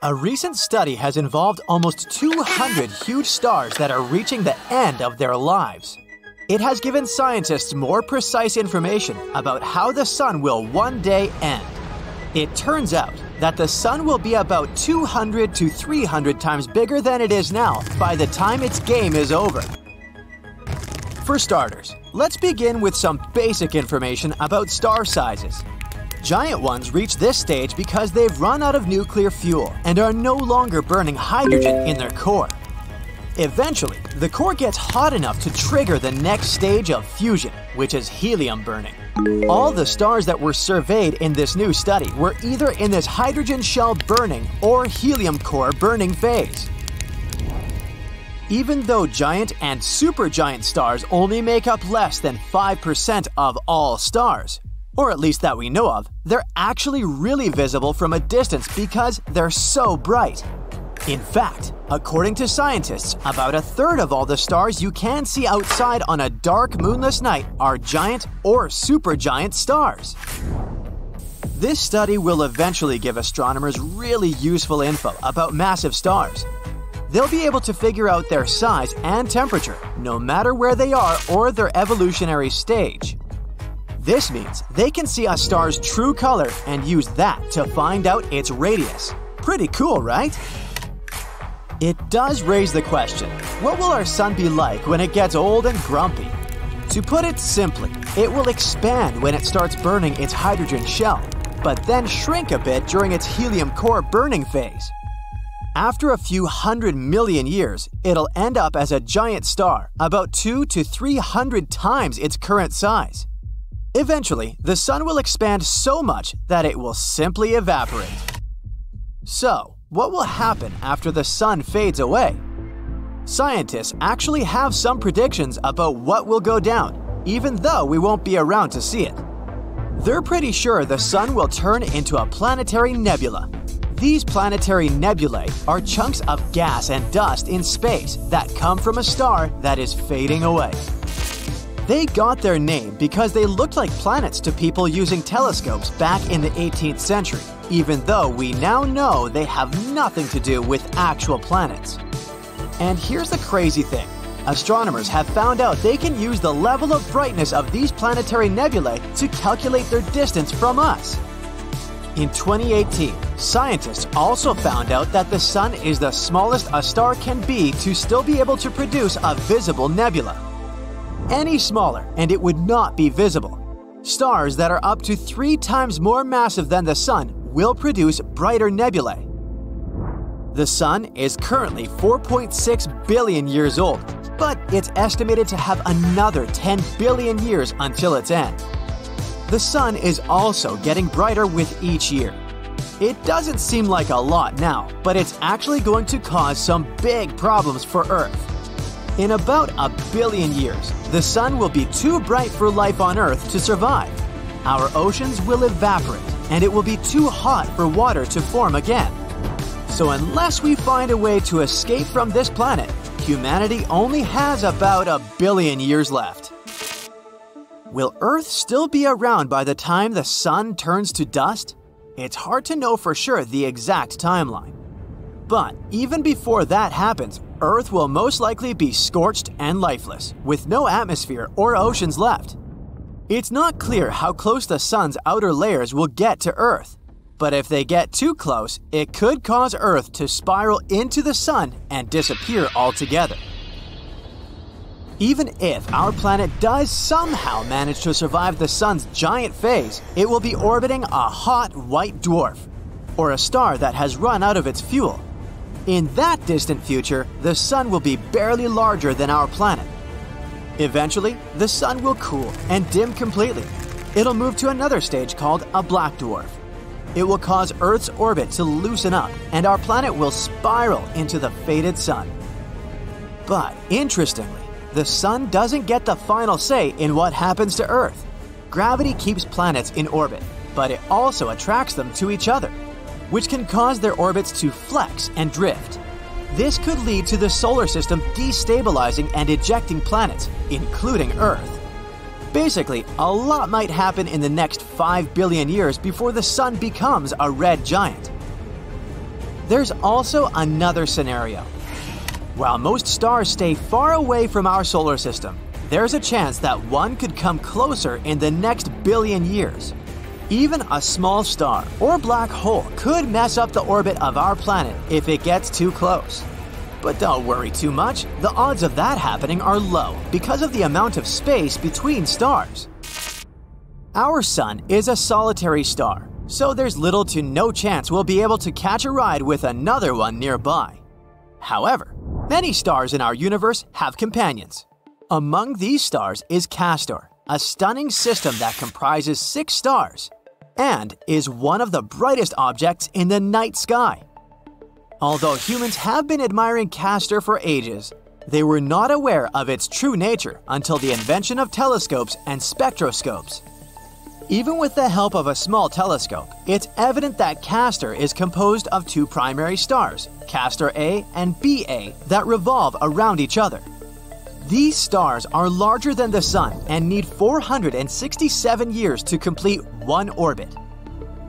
A recent study has involved almost 200 huge stars that are reaching the end of their lives. It has given scientists more precise information about how the sun will one day end. It turns out that the sun will be about 200 to 300 times bigger than it is now by the time its game is over. For starters, let's begin with some basic information about star sizes. Giant ones reach this stage because they've run out of nuclear fuel and are no longer burning hydrogen in their core. Eventually, the core gets hot enough to trigger the next stage of fusion, which is helium burning. All the stars that were surveyed in this new study were either in this hydrogen shell burning or helium core burning phase. Even though giant and supergiant stars only make up less than 5% of all stars, or at least that we know of, they're actually really visible from a distance because they're so bright. In fact, according to scientists, about a third of all the stars you can see outside on a dark moonless night are giant or supergiant stars. This study will eventually give astronomers really useful info about massive stars. They'll be able to figure out their size and temperature, no matter where they are or their evolutionary stage. This means they can see a star's true color and use that to find out its radius. Pretty cool, right? It does raise the question what will our sun be like when it gets old and grumpy? To put it simply, it will expand when it starts burning its hydrogen shell, but then shrink a bit during its helium core burning phase. After a few hundred million years, it'll end up as a giant star, about 2 to 300 times its current size. Eventually, the sun will expand so much that it will simply evaporate. So, what will happen after the sun fades away? Scientists actually have some predictions about what will go down, even though we won't be around to see it. They're pretty sure the sun will turn into a planetary nebula. These planetary nebulae are chunks of gas and dust in space that come from a star that is fading away. They got their name because they looked like planets to people using telescopes back in the 18th century, even though we now know they have nothing to do with actual planets. And here's the crazy thing astronomers have found out they can use the level of brightness of these planetary nebulae to calculate their distance from us. In 2018, scientists also found out that the Sun is the smallest a star can be to still be able to produce a visible nebula any smaller and it would not be visible. Stars that are up to three times more massive than the Sun will produce brighter nebulae. The Sun is currently 4.6 billion years old, but it's estimated to have another 10 billion years until its end. The Sun is also getting brighter with each year. It doesn't seem like a lot now, but it's actually going to cause some big problems for Earth. In about a billion years, the sun will be too bright for life on Earth to survive. Our oceans will evaporate, and it will be too hot for water to form again. So, unless we find a way to escape from this planet, humanity only has about a billion years left. Will Earth still be around by the time the sun turns to dust? It's hard to know for sure the exact timeline. But even before that happens, Earth will most likely be scorched and lifeless, with no atmosphere or oceans left. It's not clear how close the sun's outer layers will get to Earth, but if they get too close, it could cause Earth to spiral into the sun and disappear altogether. Even if our planet does somehow manage to survive the sun's giant phase, it will be orbiting a hot white dwarf, or a star that has run out of its fuel in that distant future, the sun will be barely larger than our planet. Eventually, the sun will cool and dim completely. It'll move to another stage called a black dwarf. It will cause Earth's orbit to loosen up, and our planet will spiral into the faded sun. But interestingly, the sun doesn't get the final say in what happens to Earth. Gravity keeps planets in orbit, but it also attracts them to each other which can cause their orbits to flex and drift. This could lead to the solar system destabilizing and ejecting planets, including Earth. Basically, a lot might happen in the next 5 billion years before the Sun becomes a red giant. there's also another scenario. While most stars stay far away from our solar system, there's a chance that one could come closer in the next billion years. Even a small star or black hole could mess up the orbit of our planet if it gets too close. But don't worry too much, the odds of that happening are low because of the amount of space between stars. Our Sun is a solitary star, so there's little to no chance we'll be able to catch a ride with another one nearby. However, many stars in our universe have companions. Among these stars is Castor, a stunning system that comprises six stars and is one of the brightest objects in the night sky. Although humans have been admiring Castor for ages, they were not aware of its true nature until the invention of telescopes and spectroscopes. Even with the help of a small telescope, it's evident that Castor is composed of two primary stars, Castor A and BA, that revolve around each other. These stars are larger than the Sun and need 467 years to complete one orbit.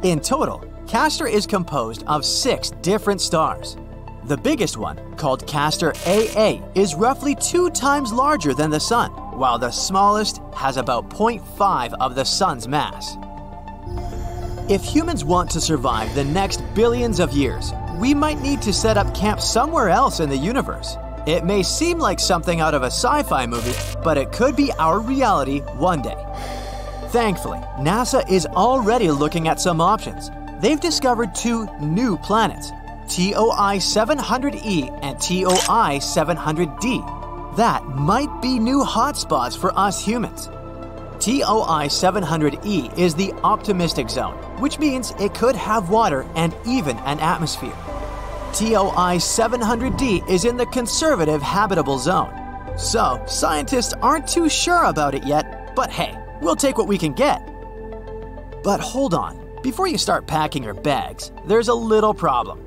In total, Castor is composed of six different stars. The biggest one, called Castor AA, is roughly two times larger than the Sun, while the smallest has about 0.5 of the Sun's mass. If humans want to survive the next billions of years, we might need to set up camp somewhere else in the universe. It may seem like something out of a sci fi movie, but it could be our reality one day. Thankfully, NASA is already looking at some options. They've discovered two new planets, TOI 700E and TOI 700D. That might be new hotspots for us humans. TOI 700E is the optimistic zone, which means it could have water and even an atmosphere. TOI 700D is in the conservative habitable zone. So, scientists aren't too sure about it yet, but hey, we'll take what we can get. But hold on, before you start packing your bags, there's a little problem.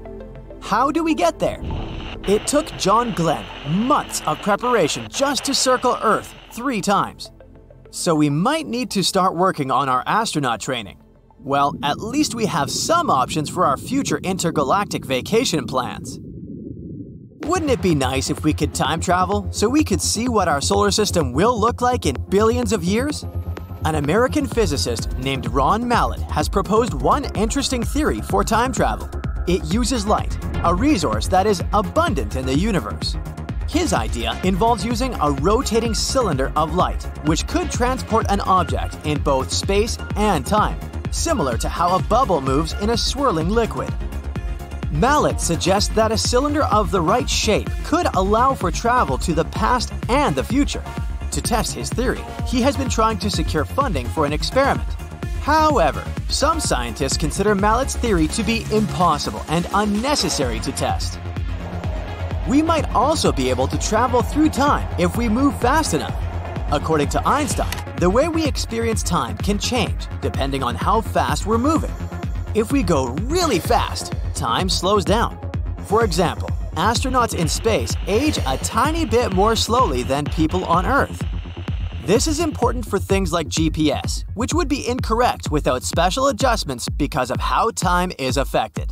How do we get there? It took John Glenn months of preparation just to circle Earth three times. So we might need to start working on our astronaut training. Well, at least we have some options for our future intergalactic vacation plans. Wouldn't it be nice if we could time travel so we could see what our solar system will look like in billions of years? An American physicist named Ron Mallett has proposed one interesting theory for time travel. It uses light, a resource that is abundant in the universe. His idea involves using a rotating cylinder of light, which could transport an object in both space and time similar to how a bubble moves in a swirling liquid. Mallett suggests that a cylinder of the right shape could allow for travel to the past and the future. To test his theory, he has been trying to secure funding for an experiment. However, some scientists consider Mallett's theory to be impossible and unnecessary to test. We might also be able to travel through time if we move fast enough. According to Einstein, the way we experience time can change depending on how fast we're moving. If we go really fast, time slows down. For example, astronauts in space age a tiny bit more slowly than people on Earth. This is important for things like GPS, which would be incorrect without special adjustments because of how time is affected.